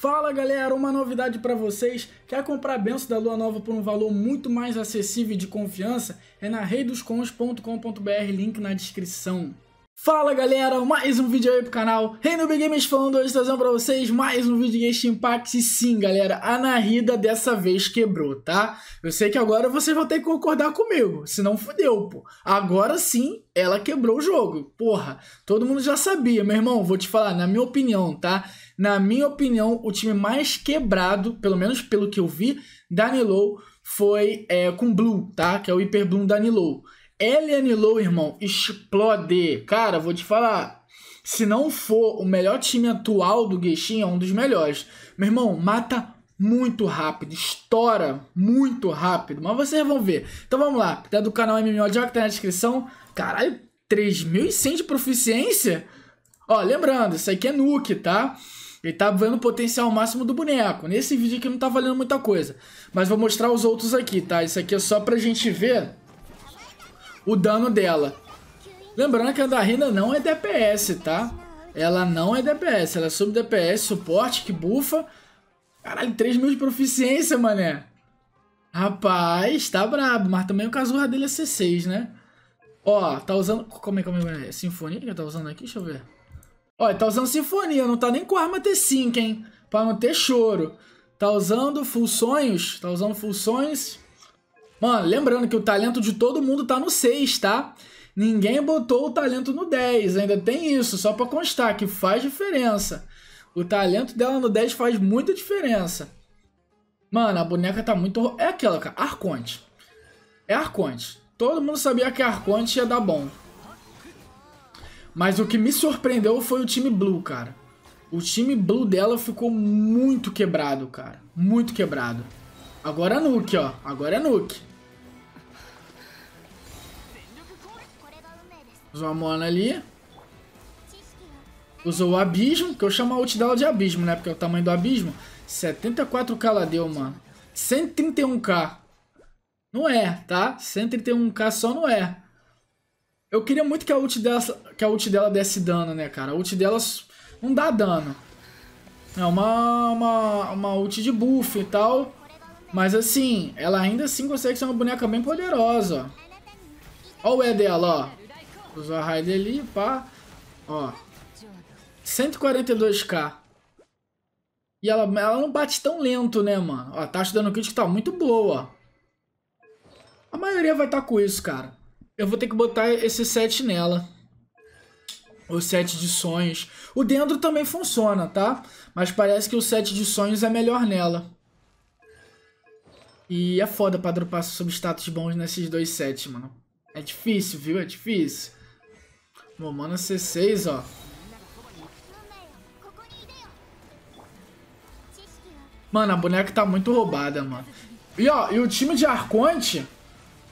Fala galera, uma novidade para vocês. Quer comprar a benção da Lua Nova por um valor muito mais acessível e de confiança? É na reidoscons.com.br, link na descrição. Fala galera, mais um vídeo aí pro canal. Reino Big Games falando hoje, trazendo pra vocês mais um vídeo de Genshin Impact. E sim, galera, a Narida dessa vez quebrou, tá? Eu sei que agora vocês vão ter que concordar comigo, senão fudeu, pô. Agora sim, ela quebrou o jogo. Porra, todo mundo já sabia, meu irmão. Vou te falar, na minha opinião, tá? Na minha opinião, o time mais quebrado, pelo menos pelo que eu vi, da Nilo foi é, com Blue, tá? Que é o Hyper Bloom da. Ele anilou, irmão, explode. Cara, vou te falar. Se não for o melhor time atual do Genshin, é um dos melhores. Meu irmão, mata muito rápido, estoura muito rápido. Mas vocês vão ver. Então vamos lá. Tá do canal MMO já que tá na descrição. Caralho, 3100 de proficiência? Ó, lembrando, isso aqui é nuke, tá? Ele tá vendo o potencial máximo do boneco. Nesse vídeo aqui não tá valendo muita coisa. Mas vou mostrar os outros aqui, tá? Isso aqui é só pra gente ver o dano dela. Lembrando que a Darina não é DPS, tá? Ela não é DPS, ela é sub DPS, suporte que bufa. Caralho, 3 mil de proficiência, mané. Rapaz, tá brabo, mas também o Kazuha dele é C6, né? Ó, tá usando... Como é que é? é? Sinfonia que tá usando aqui? Deixa eu ver. Ó, tá usando Sinfonia, não tá nem com arma T5, hein? Pra não ter choro. Tá usando Full Sonhos, tá usando Full Sonhos. Mano, lembrando que o talento de todo mundo tá no 6, tá? Ninguém botou o talento no 10, ainda tem isso, só pra constar que faz diferença. O talento dela no 10 faz muita diferença. Mano, a boneca tá muito... É aquela, cara, Arconte. É Arconte. Todo mundo sabia que Arconte ia dar bom. Mas o que me surpreendeu foi o time Blue, cara. O time Blue dela ficou muito quebrado, cara. Muito quebrado. Agora é Nuke, ó. Agora é Nuke. Usou a Moana ali. Usou o Abismo, que eu chamo a ult dela de Abismo, né? Porque é o tamanho do Abismo. 74k ela deu, mano. 131k. Não é, tá? 131k só não é. Eu queria muito que a ult dela, que a ult dela desse dano, né, cara? A ult dela não dá dano. É uma, uma, uma ult de buff e tal. Mas assim, ela ainda assim consegue ser uma boneca bem poderosa. Ó o E dela, ó. A raid ali, pá. Ó. 142k. E ela, ela não bate tão lento, né, mano? Ó, a taxa de dano crítico tá muito boa. A maioria vai estar tá com isso, cara. Eu vou ter que botar esse set nela. O set de sonhos. O dentro também funciona, tá? Mas parece que o set de sonhos é melhor nela. E é foda pra dropar substatus bons nesses dois sets, mano. É difícil, viu? É difícil. Momana C6, ó. Mano, a boneca tá muito roubada, mano. E ó, e o time de Arconte,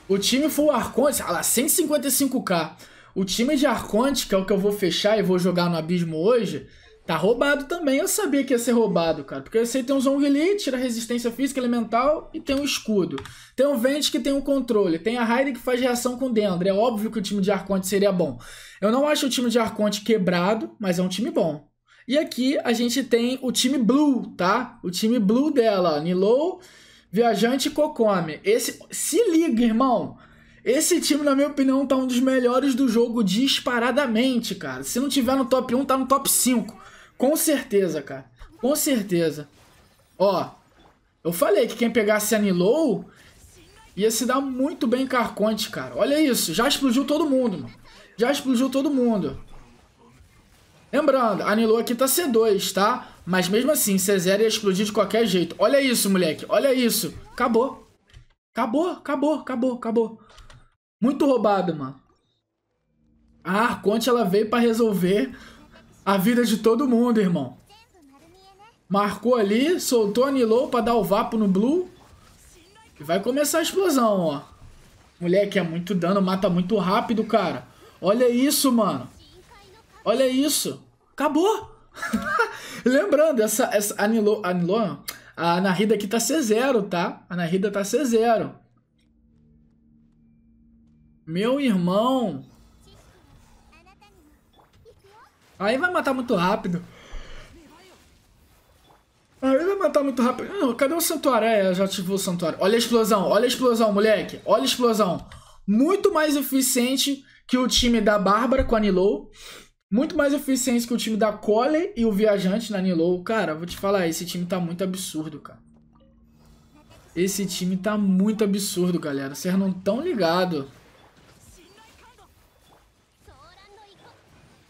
o time full Arconte, olha lá, 155k. O time de Arconte, que é o que eu vou fechar e vou jogar no Abismo hoje, Tá roubado também. Eu sabia que ia ser roubado, cara. Porque que tem um Zhongli, tira resistência física elemental e tem um escudo. Tem o Vente que tem um controle. Tem a Raiden que faz reação com o Dendro. É óbvio que o time de Arconte seria bom. Eu não acho o time de Arconte quebrado, mas é um time bom. E aqui a gente tem o time Blue, tá? O time Blue dela. Nilou, Viajante e Kokome. Esse, se liga, irmão. Esse time, na minha opinião, tá um dos melhores do jogo disparadamente, cara. Se não tiver no top 1, tá no top 5. Com certeza, cara. Com certeza. Ó, eu falei que quem pegasse a Nilou ia se dar muito bem com a Arconte, cara. Olha isso, já explodiu todo mundo, mano. Já explodiu todo mundo. Lembrando, a Nilou aqui tá C2, tá? Mas mesmo assim, C0 ia explodir de qualquer jeito. Olha isso, moleque. Olha isso. Acabou. Acabou, acabou, acabou, acabou. Muito roubado, mano. A Arconte, ela veio pra resolver a vida de todo mundo, irmão. Marcou ali, soltou, anilou pra dar o vapo no Blue. E vai começar a explosão, ó. Moleque, é muito dano, mata muito rápido, cara. Olha isso, mano. Olha isso. Acabou. Lembrando, essa, essa anilou, anilou, a Narida aqui tá C0, tá? A Narida tá C0. Meu irmão. Aí vai matar muito rápido. Ah, matar muito rápido. Não, cadê o santuário? É, já ativou o santuário. Olha a explosão, olha a explosão, moleque. Olha a explosão. Muito mais eficiente que o time da Bárbara com a Nilou. Muito mais eficiente que o time da Cole e o Viajante na Nilou. Cara, vou te falar, esse time tá muito absurdo, cara. Esse time tá muito absurdo, galera. Vocês não estão ligados.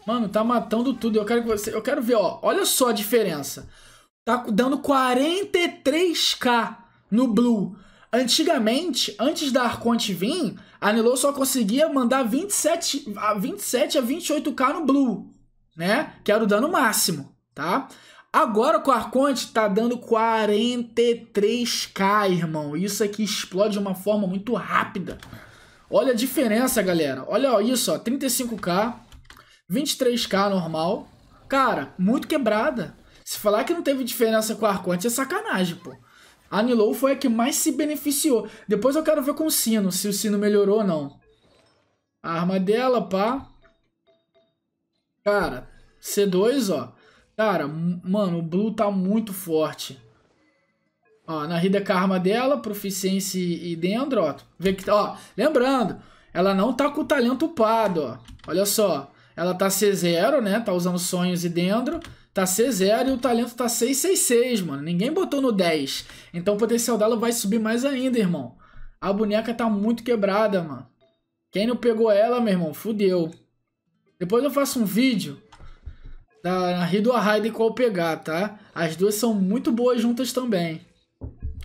Mano, tá matando tudo. Eu quero que você, eu quero ver, ó. Olha só a diferença. Tá dando 43k no Blue. Antigamente, antes da Arconte vir, a Nilo só conseguia mandar 27 a 27 a 28k no Blue, né? Que era o dano máximo, tá? Agora com a Arconte tá dando 43k, irmão. Isso aqui explode de uma forma muito rápida. Olha a diferença, galera. Olha isso, ó, 35k 23k normal. Cara, muito quebrada. Se falar que não teve diferença com a Arconte é sacanagem, pô. A Nilou foi a que mais se beneficiou. Depois eu quero ver com o Sino, se o Sino melhorou ou não. A arma dela, pá. Cara, C2, ó. Cara, mano, o Blue tá muito forte. Ó, na rida com a arma dela, proficiência e dentro, ó. Vê que, ó, lembrando, ela não tá com o talento upado, ó. Olha só. Ela tá C0, né? Tá usando sonhos e dentro. Tá C0 e o talento tá 666, mano. Ninguém botou no 10. Então o potencial dela vai subir mais ainda, irmão. A boneca tá muito quebrada, mano. Quem não pegou ela, meu irmão, fudeu. Depois eu faço um vídeo da Rido Raiden qual pegar, tá? As duas são muito boas juntas também.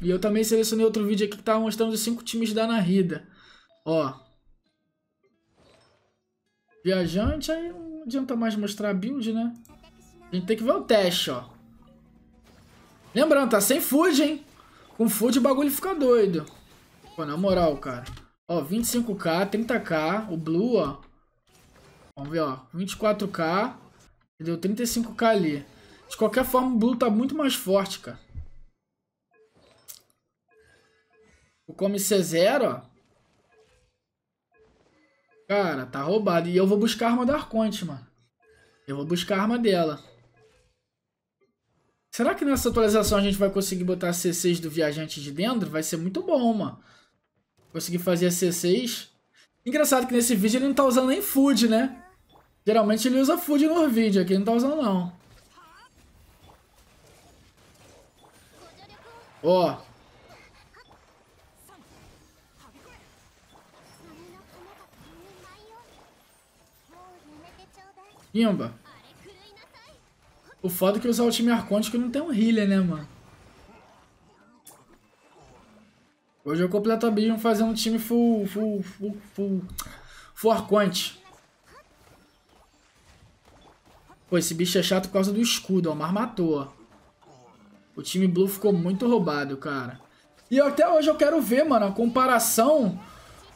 E eu também selecionei outro vídeo aqui que tá mostrando os cinco times da Narida. Ó, Viajante, aí não adianta mais mostrar a build, né? A gente tem que ver o teste, ó. Lembrando, tá sem food, hein? Com food o bagulho fica doido. Pô, na moral, cara. Ó, 25k, 30k, o blue, ó. Vamos ver, ó. 24k. Deu 35k ali. De qualquer forma, o blue tá muito mais forte, cara. O come C0, ó. Cara, tá roubado. E eu vou buscar a arma da Arconte, mano. Eu vou buscar a arma dela. Será que nessa atualização a gente vai conseguir botar a C6 do viajante de dentro? Vai ser muito bom, mano. Conseguir fazer a C6. Engraçado que nesse vídeo ele não tá usando nem food, né? Geralmente ele usa food no vídeo. Aqui ele não tá usando, não. Ó, Pimba. O foda é que usar o time Arconte que não tem um healer, né, mano? Hoje eu completo a Bion fazendo um time full, full, full, full, full Arconte. Pô, esse bicho é chato por causa do escudo, ó, mas matou, ó. O time Blue ficou muito roubado, cara. E até hoje eu quero ver, mano, a comparação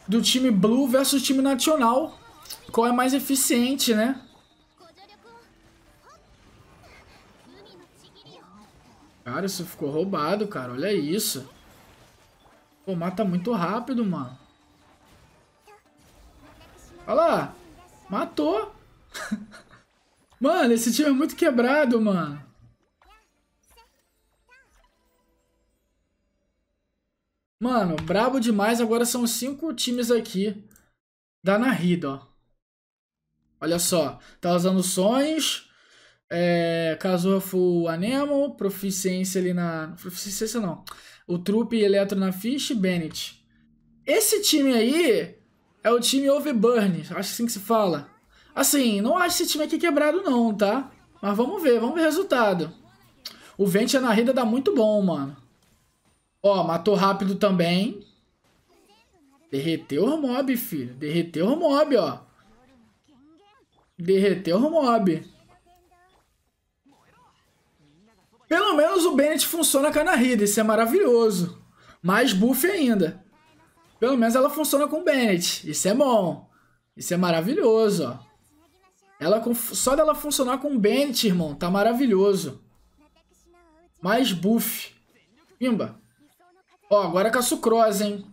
do time Blue versus o time Nacional. Qual é mais eficiente, né? Cara, isso ficou roubado, cara. Olha isso. Pô, mata muito rápido, mano. Olha lá. Matou. mano, esse time é muito quebrado, mano. Mano, brabo demais. Agora são cinco times aqui da Narida, ó. Olha só. Tá usando sonhos. É, Kazuha Full Anemo, proficiência ali na. Proficiência não. O Trupe Eletro na Fish Bennett. Esse time aí é o time Overburn, acho assim que se fala. Assim, não acho esse time aqui quebrado não, tá? Mas vamos ver, vamos ver o resultado. O Ventia na rida dá muito bom, mano. Ó, matou rápido também. Derreteu o mob, filho. Derreteu o mob, ó. Derreteu o mob. Pelo menos o Bennett funciona com a Nahida, isso é maravilhoso. Mais buff ainda. Pelo menos ela funciona com o Bennett, isso é bom. Isso é maravilhoso, ó. Ela, só dela funcionar com o Bennett, irmão, tá maravilhoso. Mais buff. Pimba. Ó, agora com a sucrose, hein.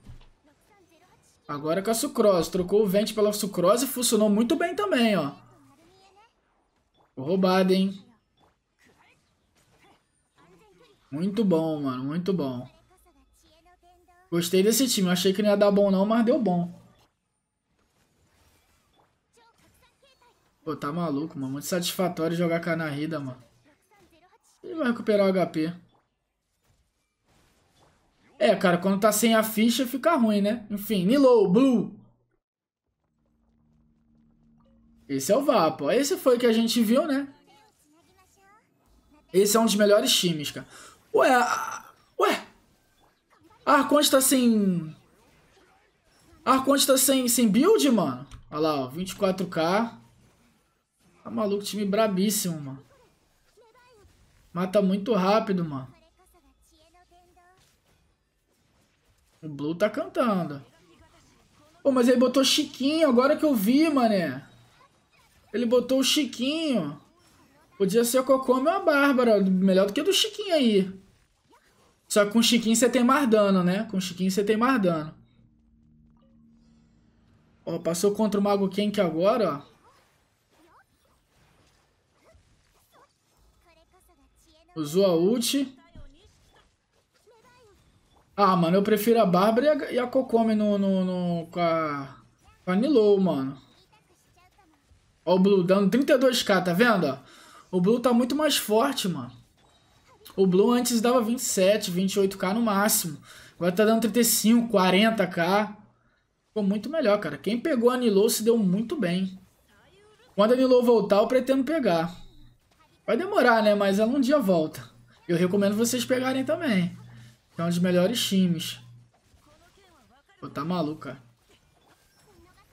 Agora com a sucrose. Trocou o vente pela sucrose e funcionou muito bem também, ó. Roubado, hein. Muito bom, mano. Muito bom. Gostei desse time. Achei que não ia dar bom não, mas deu bom. Pô, tá maluco, mano. Muito satisfatório jogar com a Narida, mano. Ele vai recuperar o HP. É, cara, quando tá sem a ficha fica ruim, né? Enfim, Nilo, Blue. Esse é o Vapo. Esse foi que a gente viu, né? Esse é um dos melhores times, cara. Ué, ué. A Arconte tá sem... A Arconte tá sem, sem build, mano. Olha lá, ó. 24k. Tá maluco, time brabíssimo, mano. Mata muito rápido, mano. O Blue tá cantando. Pô, mas ele botou Chiquinho, agora que eu vi, mané. Ele botou o Chiquinho. Podia ser a Cocome ou a Bárbara. Melhor do que do Chiquinho aí. Só que com o Chiquinho você tem mais dano, né? Com o Chiquinho você tem mais dano. Ó, passou contra o Mago Kenk agora, ó. Usou a ult. Ah, mano, eu prefiro a Bárbara e a, Kokome no, no, no, com, a, com a Nilou, mano. Ó o Blue dando 32k, tá vendo? O Blue tá muito mais forte, mano. O Blue antes dava 27, 28k no máximo. Agora tá dando 35, 40k. Ficou muito melhor, cara. Quem pegou a Nilou se deu muito bem. Quando a Nilou voltar, eu pretendo pegar. Vai demorar, né? Mas ela um dia volta. Eu recomendo vocês pegarem também. É um dos melhores times. Pô, tá maluco, cara.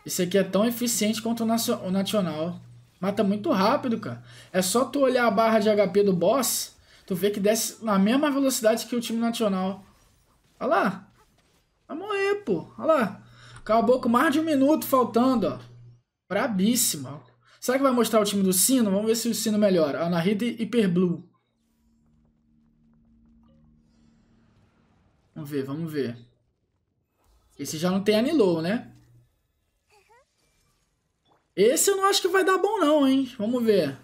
Esse aqui é tão eficiente quanto o Nacional. Mata muito rápido, cara. É só tu olhar a barra de HP do boss, tu vê que desce na mesma velocidade que o time Nacional. Olha lá. Vai morrer, pô. Olha lá. Acabou com mais de um minuto faltando, ó. Brabíssimo. Será que vai mostrar o time do Sino? Vamos ver se o Sino melhora. Anahita e Hyper Blue. Vamos ver, vamos ver. Esse já não tem Anilou, né? Esse eu não acho que vai dar bom não, hein? Vamos ver.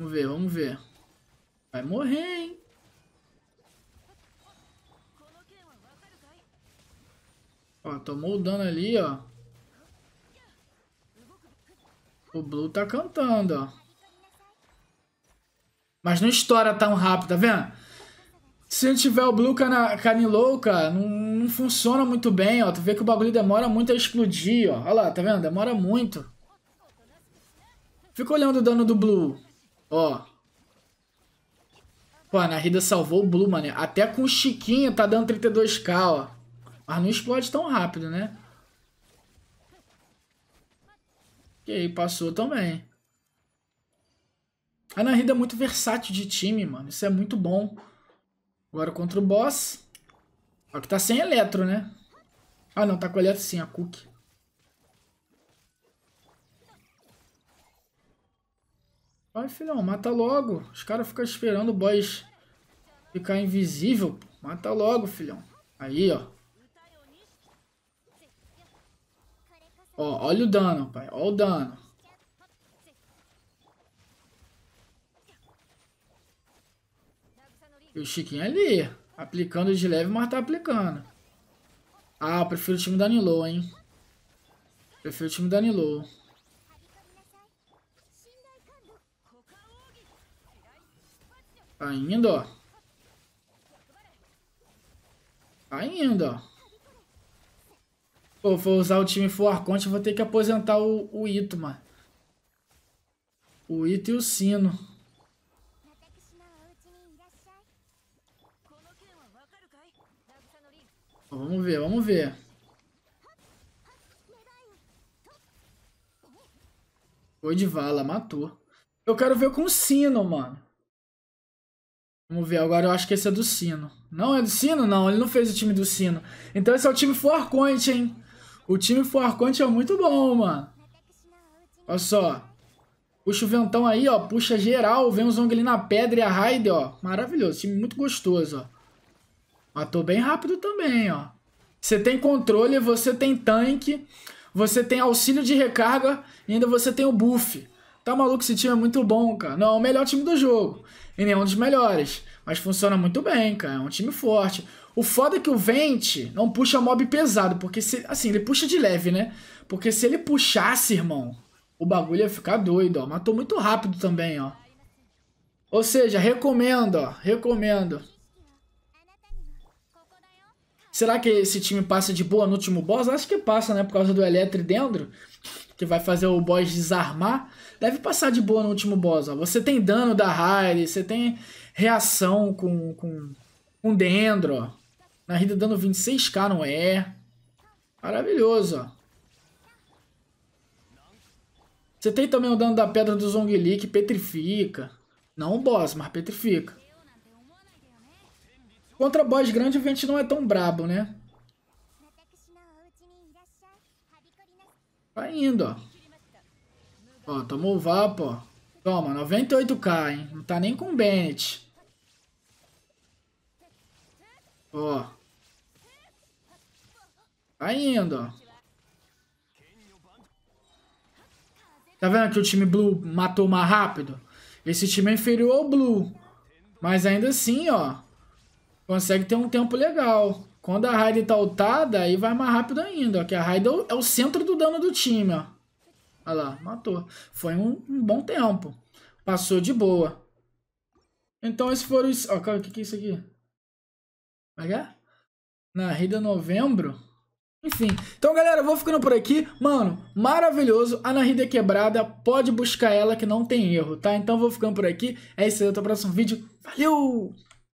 Vamos ver, vamos ver. Vai morrer, hein? Ó, tomou o dano ali, ó. O Blue tá cantando, ó. Mas não estoura tão rápido, tá vendo? Se não tiver o Blue Canilou, cara, não, não funciona muito bem, ó. Tu vê que o bagulho demora muito a explodir, ó. Olha lá, tá vendo? Demora muito. Fica olhando o dano do Blue. Ó. Pô, a Narida salvou o Blue, mano. Até com o Chiquinho tá dando 32k, ó. Mas não explode tão rápido, né? Ok, passou também. A Narida é muito versátil de time, mano. Isso é muito bom. Agora contra o boss. Só que tá sem eletro, né? Ah, não. Tá com eletro sim, a Cook. Vai, filhão. Mata logo. Os caras ficam esperando o boss ficar invisível. Mata logo, filhão. Aí, ó. Ó, olha o dano, pai. Olha o dano. E o Chiquinho ali. Aplicando de leve, mas tá aplicando. Ah, eu prefiro o time da Nilo, hein. Prefiro o time da Nilo. Tá indo, ó. Tá indo, ó. Pô, vou usar o time Full Arconte, vou ter que aposentar o, o Ito, mano. O Ito e o Sino. Vamos ver, vamos ver. Foi de vala, matou. Eu quero ver com o Sino, mano. Vamos ver, agora eu acho que esse é do Sino. Não é do Sino? Não, ele não fez o time do Sino. Então esse é o time Full Arconte, hein? O time Forconte é muito bom, mano. Olha só. Puxa o ventão aí, ó. Puxa geral. Vem o Zong ali na pedra e a Raide, ó. Maravilhoso. Time muito gostoso, ó. Matou bem rápido também, ó. Você tem controle, você tem tanque, você tem auxílio de recarga e ainda você tem o buff. Tá maluco, esse time é muito bom, cara. Não é o melhor time do jogo. E nem é um dos melhores. Mas funciona muito bem, cara. É um time forte. O foda é que o Vente não puxa mob pesado. Porque se. Assim, ele puxa de leve, né? Porque se ele puxasse, irmão, o bagulho ia ficar doido, ó. Matou muito rápido também, ó. Ou seja, recomendo, ó. Recomendo. Será que esse time passa de boa no último boss? Acho que passa, né? Por causa do Eletri dentro. Que vai fazer o boss desarmar. Deve passar de boa no último boss, ó. Você tem dano da Raile, você tem reação com, com, com Dendro, ó. Na rida dando 26k, não é? Maravilhoso, ó. Você tem também o dano da pedra do Zhongli que petrifica. Não o boss, mas petrifica. Contra boss grande o Vente não é tão brabo, né? Vai indo, ó. Ó, tomou o Vapo, ó. Toma, 98k, hein? Não tá nem com o Bennett. Ó. Vai indo, ó. Tá vendo que o time Blue matou mais rápido? Esse time é inferior ao Blue. Mas ainda assim, ó consegue ter um tempo legal. Quando a Raiden tá ultada, aí vai mais rápido ainda, ó, que a Raiden é o centro do dano do time, ó. Olha lá, matou. Foi um, um bom tempo. Passou de boa. Então esses foram os... Ó, o que, que é isso aqui? Como é é? Na Rida Novembro. Enfim, então galera, eu vou ficando por aqui. Mano, maravilhoso. A Nahida é quebrada, pode buscar ela que não tem erro, tá? Então eu vou ficando por aqui. É isso aí, até o próximo vídeo. Valeu!